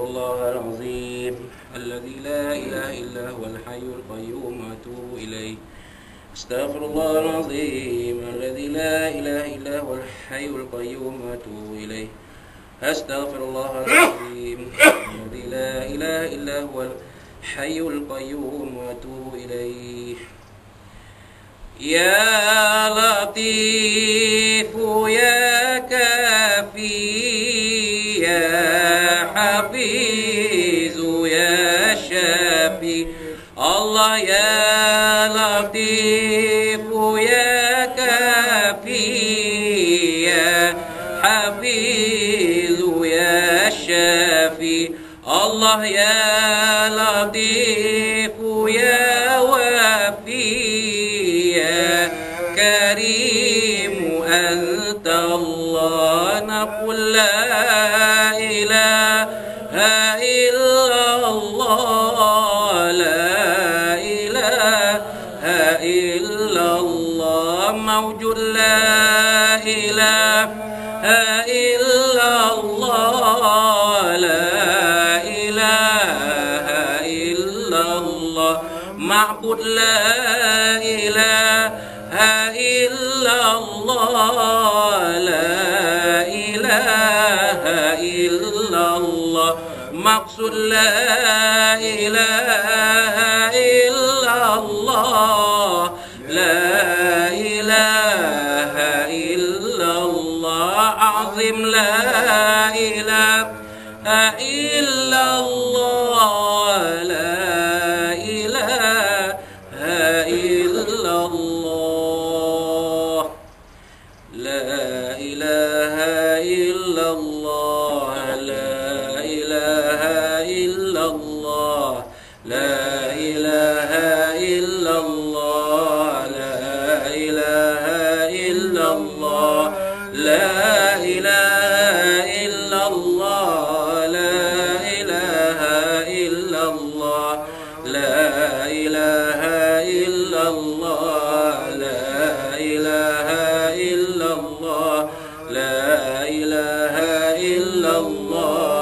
الله العظيم الذي لا إله إلا هو الحي القيوم وأتوب إليه. استغفر الله العظيم الذي لا إله إلا هو الحي القيوم وأتوب إليه. أستغفر الله العظيم الذي لا إله إلا هو الحي القيوم وأتوب إليه. يا لطيف الله يا لطيف يا كافي يا حفيظ يا شافي الله يا لطيف يا وفي يا كريم أنت الله نقول لا موجود لا إله إلا الله. لا إله إلا الله. معبود لا إله إلا الله. لا إله إلا الله. مقصود لا إله إلا الله. الله عظيم لا إله إلا الله لا إله إلا الله.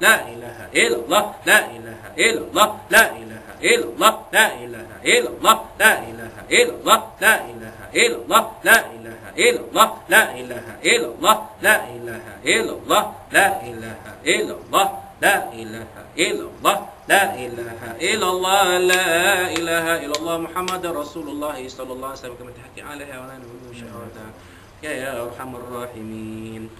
لا إله إلا الله لا إله إلا الله لا إله إلا الله لا إله إلا الله لا إله إلا الله لا إله إلا الله لا إله إلا الله لا إله إلا الله لا إله إلا الله لا إله إلا الله لا إله إلا الله لا إله إلا الله لا إله إلا الله محمد رسول الله صلى الله عليه وسلم كما تحكي عليها ولا نقول يا يا أرحم الراحمين